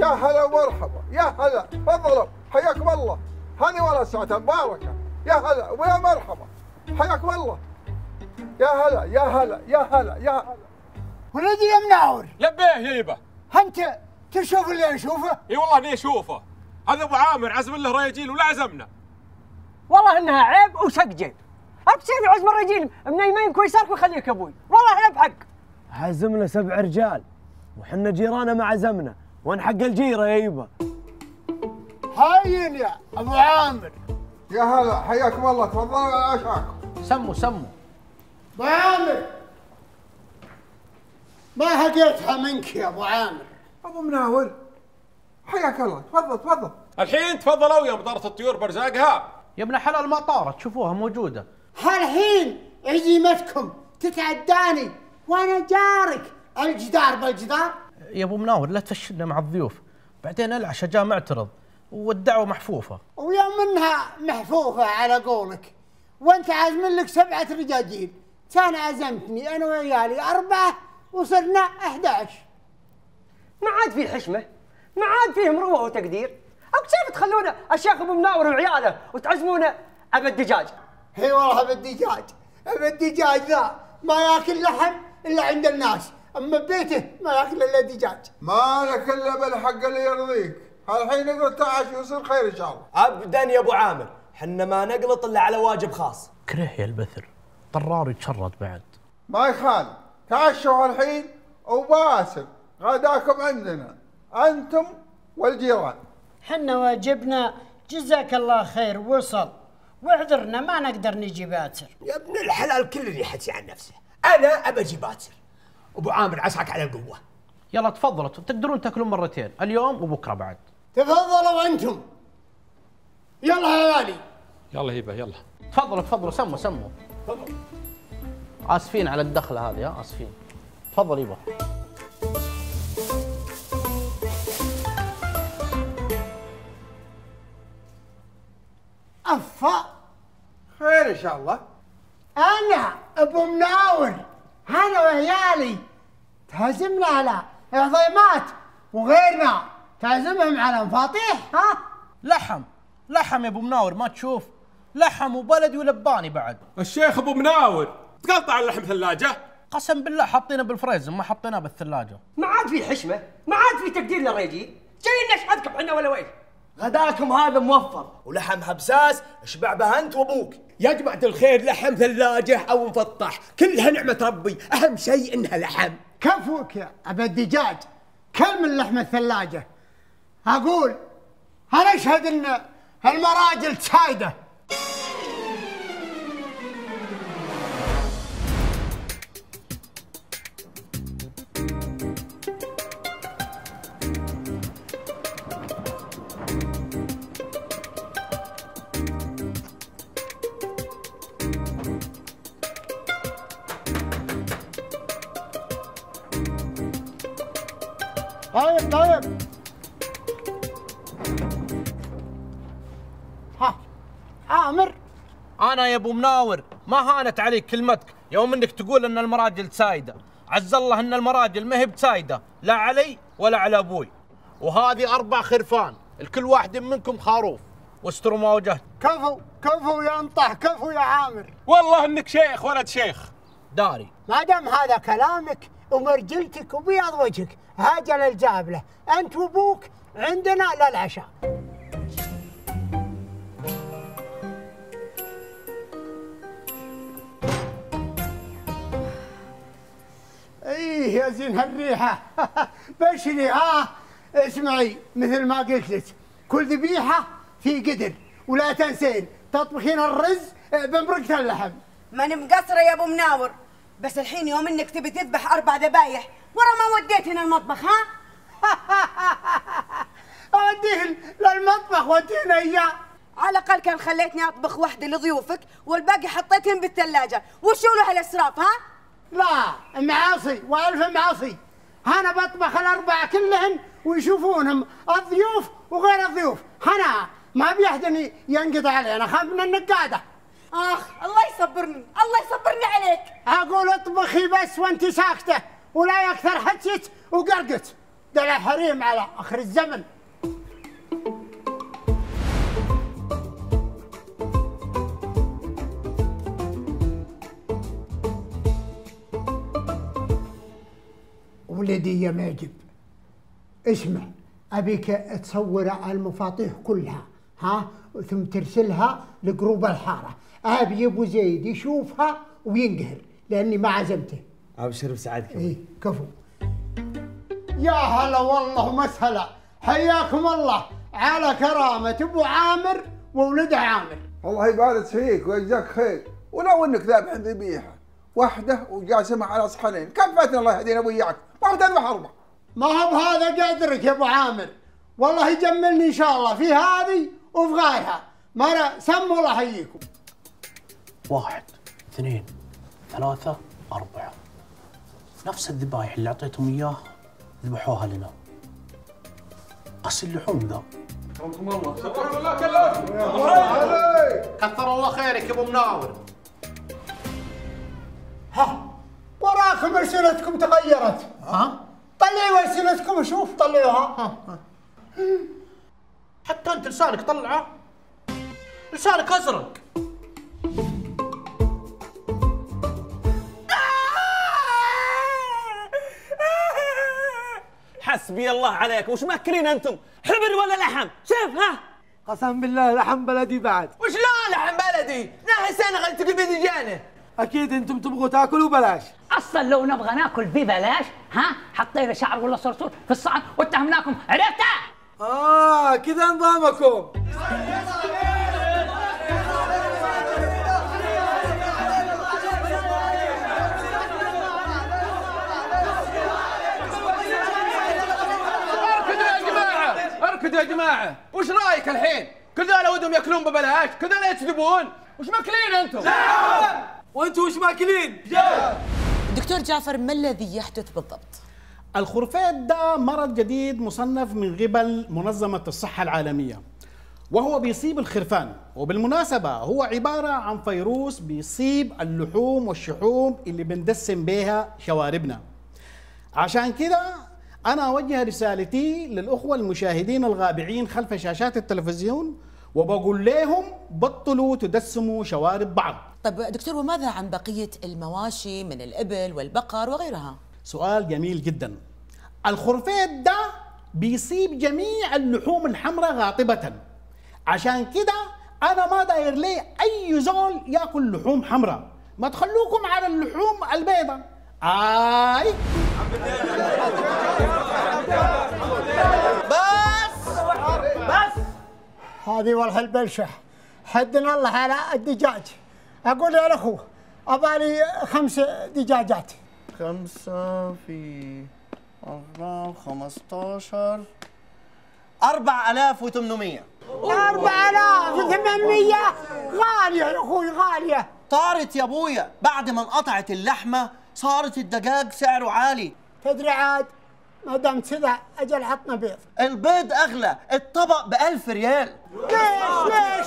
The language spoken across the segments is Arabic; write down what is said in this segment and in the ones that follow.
يا هلا ومرحبا يا هلا تفضلوا حياكم الله. هذه ولا ساعة مباركة. يا هلا ويا مرحبا. حياكم الله. يا هلا يا هلا يا هلا يا هلا. ولدي يا مناور. لبيه يبا. انت تشوف اللي اشوفه؟ إي والله إني أشوفه. هذا أبو عامر عزم له رياجيل ولا عزمنا. والله إنها عيب وشق جيب تسوي عزم الرجيل من يمينك ويسارك ويخليك أبوي. والله عيب حق. عزمنا سبع رجال وحنا جيرانه ما عزمنا وين حق الجيرة يا يبا؟ هاين يا أبو عامر. يا هلا حياكم الله. تفضلوا على عشاكم سموا سموا أبو عامر. ما هديتها منك يا أبو عامر. أبو مناول. حياك الله. تفضل تفضل. الحين تفضلوا يا مطارة الطيور برزاقها. يا ابن حلال ما طارت تشوفوها موجودة. هالحين عزيمتكم تتعداني وأنا جارك. الجدار بالجدار. يا أبو مناور لا تفشلنا مع الضيوف. بعدين العشاء جاء معترض. والدعوة محفوفة. ويوم انها محفوفة على قولك. وأنت عازم لك سبعة رجاجيل. كان عزمتني أنا وعيالي أربعة وصرنا 11 ما عاد فيه حشمة. ما عاد فيه مروة وتقدير. أو كيف تخلونه الشيخ أبو مناور وعياله وتعزمونه ابد الدجاج. هي والله بالدجاج بالدجاج ذا ما ياكل لحم إلا عند الناس. أما ببيته ما ياكل إلا دجاج. ما لك إلا بالحق اللي يرضيك. الحين نقول تعال ويصير خير إن شاء الله. ابدا يا أبو عامر حنا ما نقلط إلا على واجب خاص. كره يا البثر طرار يتشرد بعد. ما يخالف تعشوا الحين وباسل غداكم عندنا أنتم والجيران. حنا واجبنا جزاك الله خير وصل. واعذرنا ما نقدر نجي باتر يا ابن الحلال كل اللي يحكي عن نفسه. أنا ابى أجي باكر أبو عامر عساك على القوة. يلا تفضلوا تقدرون تاكلون مرتين اليوم وبكرة بعد. تفضلوا أنتم. يلا يا عيالي يلا يبا يلا. تفضلوا تفضلوا سموا سموا. آسفين على الدخلة هذه ها آسفين. تفضل يبا. أفا. خير إن شاء الله. أنا أبو مناور أنا وعيالي تعزمنا على عظيمات وغيرنا تعزمهم على مفاطيح ها؟ لحم. لحم يا أبو مناور ما تشوف. لحم وبلدي ولباني بعد. الشيخ أبو مناور تقطع اللحم ثلاجة؟ قسم بالله حاطينه بالفريزر ما حطيناه بالثلاجة. ما عاد فيه حشمة ما عاد فيه تقدير للرجيل جايين نشحذكم إحنا ولا وين غداكم هذا موفر. ولحم حبساس أشبع به أنت وأبوك. يا جماعة الخير لحم ثلاجة أو مفطح. كلها نعمة ربي. أهم شيء إنها لحم. كفوك يا أبا الدجاج. كل من لحم الثلاجة. أقول أنا أشهد إن المراجل سايدة؟ طيب طيب. ها. عامر أنا يا أبو مناور ما هانت عليك كلمتك يوم إنك تقول إن المراجل سايدة. عز الله إن المراجل ما هي بسايدة لا علي ولا على أبوي. وهذه أربع خرفان الكل واحد منكم خروف واستروا ما وجهت. كفو كفو يا أنطح كفو يا عامر. والله إنك شيخ ولد شيخ. داري. ما دام هذا كلامك ومرجلتك وبياض وجهك. هاجل الجابله أنت وأبوك عندنا للعشاء إيه يا زين هالريحة. بشري ها. اسمعي مثل ما قلت لك. كل ذبيحة في قدر. ولا تنسين تطبخين الرز بمرقة اللحم. ماني مقصرة يا أبو مناور؟ بس الحين يوم انك تبي تذبح أربع ذبايح ورا ما وديتنا المطبخ ها؟ اوديه للمطبخ ودينا إياه. على الأقل كان خليتني أطبخ واحدة لضيوفك والباقي حطيتهم بالثلاجة. وشو له هالاسراف ها؟ لا معاصي وألف معاصي أنا بطبخ الأربعة كلهن ويشوفونهم الضيوف وغير الضيوف. أنا ما بيحدني ينقطع علي أنا خاف من النقاده أخ الله يصبرني الله يصبرني عليك. أقول اطبخي بس وأنت ساكتة ولا يكثر حكيت وقرقت دلع حريم على آخر الزمن. ولدي يا معجب اسمع أبيك تصور المفاتيح كلها ها؟ ثم ترسلها لجروب الحارة. أبي ابو زيد يشوفها وينقهر لأني ما عزمته. ابشر بسعادتك اي كفو. يا هلا والله ومسهلا حياكم الله. على كرامة أبو عامر وولده عامر. الله يبارك فيك ويجزاك خير. ولو إنك ذابح ذبيحة واحدة وجاسمها على صحنين كفتنا الله يهدينا وياك ما تذبح أربع ما هو بهذا قدرك يا أبو عامر. والله يجملني إن شاء الله. في هذه وفي غايها مرة سموا الله يحييكم. واحد اثنين ثلاثة أربعة. نفس الذبايح اللي أعطيتهم إياه ذبحوها لنا. بس اللحوم ذا. كثر الله خيرك يا أبو مناور. ها وراكم ألسنتكم تغيرت. ها؟ طلعوا ألسنتكم وشوف طلعوها ها. حتى أنت لسانك طلعه. لسانك أزرق. حسبي الله عليك. وش مأكلين أنتم؟ حبر ولا لحم؟ شوف ها. قسم بالله لحم بلدي بعد. وش لا لحم بلدي؟ ناحي سنغ تقول بدجانه أكيد أنتم تبغوا تاكلوا بلاش أصلا لو نبغى ناكل ببلاش ها حطينا شعر ولا صرصور في الصحن واتهمناكم. عرفتها آه كذا نظامكم أركضوا يا جماعة أركضوا يا جماعة. وش رأيك الحين؟ كل ذولا ودهم يأكلون ببلاش كل ذولا يكذبون وش ماكلين أنتم؟ وأنتم وش ماكلين؟ دكتور جعفر ما الذي يحدث بالضبط؟ الخرفيت ده مرض جديد مصنف من قبل منظمة الصحة العالمية وهو بيصيب الخرفان. وبالمناسبة هو عبارة عن فيروس بيصيب اللحوم والشحوم اللي بندسم بيها شواربنا. عشان كده أنا أوجه رسالتي للأخوة المشاهدين الغابعين خلف شاشات التلفزيون وبقول لهم بطلوا تدسموا شوارب بعض. طب دكتور وماذا عن بقية المواشي من الإبل والبقر وغيرها؟ سؤال جميل جدا. الخرفيت ده بيصيب جميع اللحوم الحمراء غاطبة. عشان كده أنا ما داير ليه أي زول يأكل لحوم حمراء. ما تخلوكم على اللحوم البيضاء. آي! بس! بس! هذه والله البلشة. حدنا الله على الدجاج. أقول يا الأخو أبالي خمس دجاجات. خمسة في أربعة خمستاشر أربع آلاف وثمانمية. أربعة آلاف وثمانمية. غالية يا أخوي غالية. طارت يا أبويا. بعد ما انقطعت اللحمة صارت الدجاج سعره عالي. تدري عاد ما دام كذا أجل حطنا بيض. البيض أغلى الطبق بألف ريال. ليش ليش؟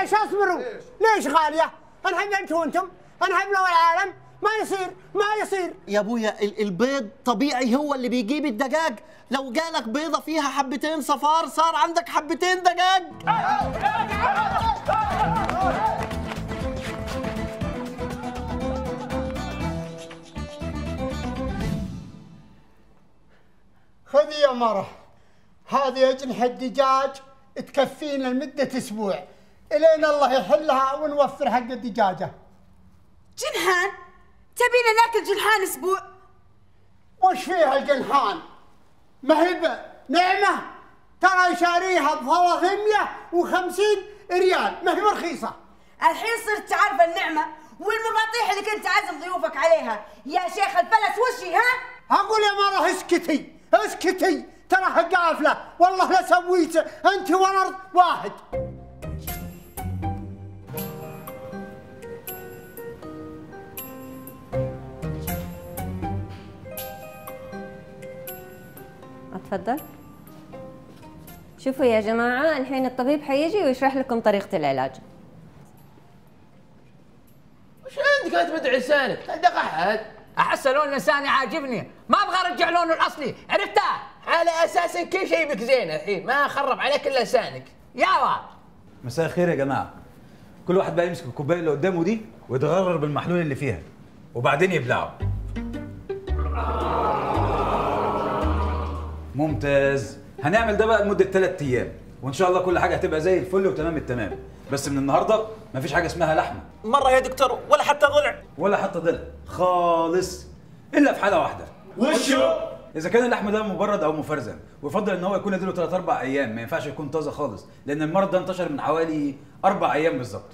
ليش أصبروا؟ ليش غالية؟ انحب أنتم وأنتم انحب لو العالم ما يصير ما يصير. يا أبويا ال- البيض طبيعي هو اللي بيجيب الدجاج. لو جالك بيضة فيها حبتين صفار صار عندك حبتين دجاج. خذي يا مرة. هذه أجنحة دجاج تكفينا لمدة أسبوع. إلين الله يحلها ونوفر حق الدجاجة. جنحان تبينا ناكل جنحان أسبوع. وش فيها الجنحان؟ ما هي نعمة؟ ترى شاريها ب 350 ريال. ما هي رخيصة. الحين صرت تعرف النعمة والمفاتيح اللي كنت عازم ضيوفك عليها. يا شيخ الفلس وشي ها؟ أقول يا مرة اسكتي اسكتي. تراها قافلة والله لا سويت. أنت والأرض واحد. اتفضل. شوفوا يا جماعة الحين الطبيب حيجي ويشرح لكم طريقة العلاج. وش عندك أنت مدعي لسانك؟ عندك أحد؟ أحس لون الانساني عاجبني. ما أبغى أرجع لونه الأصلي. عرفتها على أساس إن كل شيء بك زين الحين ما خرب عليك إلا لسانك. يا ولد مساء الخير يا جماعة. كل واحد بقى يمسك الكوباية اللي قدامه دي ويتغرر بالمحلول اللي فيها وبعدين يبلعه. ممتاز. هنعمل ده بقى لمدة ثلاث أيام وإن شاء الله كل حاجة هتبقى زي الفل وتمام التمام. بس من النهارده مفيش حاجة اسمها لحمة. مرة يا دكتور ولا حتى ضلع. ولا حتى ضلع. خالص. إلا في حالة واحدة. وشو؟ إذا كان اللحم ده مبرد أو مفرزن ويفضل إن هو يكون اديله 3 4 أيام ما ينفعش يكون طازة خالص لأن المرض ده انتشر من حوالي أربع أيام بالظبط.